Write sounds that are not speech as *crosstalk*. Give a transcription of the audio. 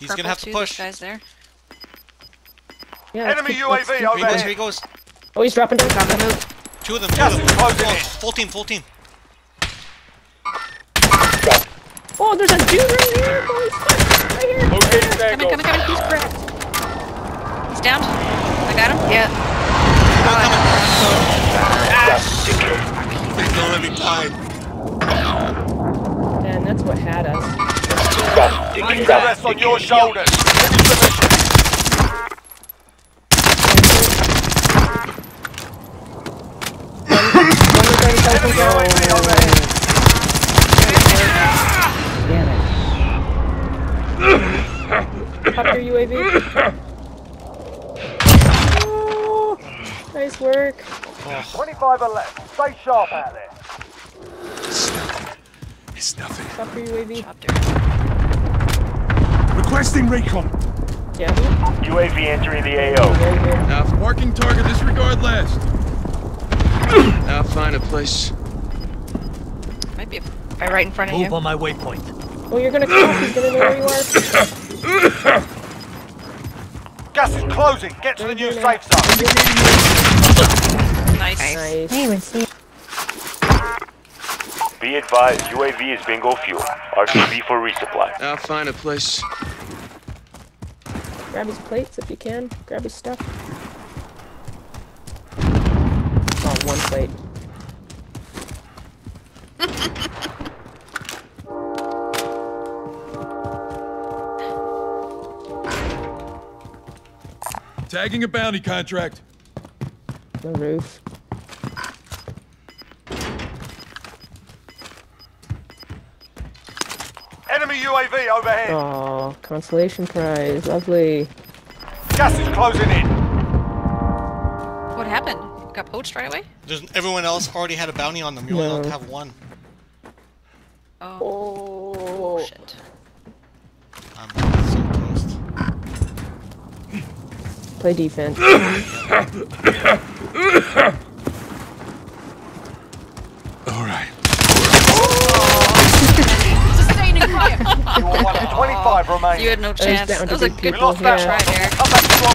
He's Purple gonna have to push. Guy's there. Yeah, Enemy keep- UAV keep- Here he goes, here he goes. Oh, he's dropping down. Two of them, two Gas of them. closing Oh, in. full team, full team. Oh, there's a dude right here, boys. Right here. Locating Coming, Tango. coming, coming. He's cracked. He's down. I got him. Yeah. Please don't let me die. Man, that's what had us. Rest on your shoulders. Finish the mission. Enemy UAV overhead. Pop your UAV. Oh, nice work. 25 are left. Stay sharp out there. It's nothing. Pop your UAV. Chopper. Requesting recon. Yeah. UAV entering the AO. Right here. Now, marking target disregard last. now find a place. Might be right right in front of you. Move on my waypoint. Oh, you're gonna cross. He's gonna know where you are. *coughs* Gas is closing. Get to the new safe zone. Nice. Nice. Be advised, UAV is bingo fuel. RTB for resupply. Now find a place. Grab his plates if you can. Grab his stuff. Oh, one plate. Tagging a bounty contract. The roof. Enemy UAV overhead. Oh, consolation prize. Lovely. Gas is closing in. What happened? Got poached right away? There's, everyone else already had a bounty on them. You only No. allowed to have one. Oh, Oh. shit. I'm so toast. Play defense. *coughs* remaining. You had no There's chance. down That was a good people, lost that try there. Come back to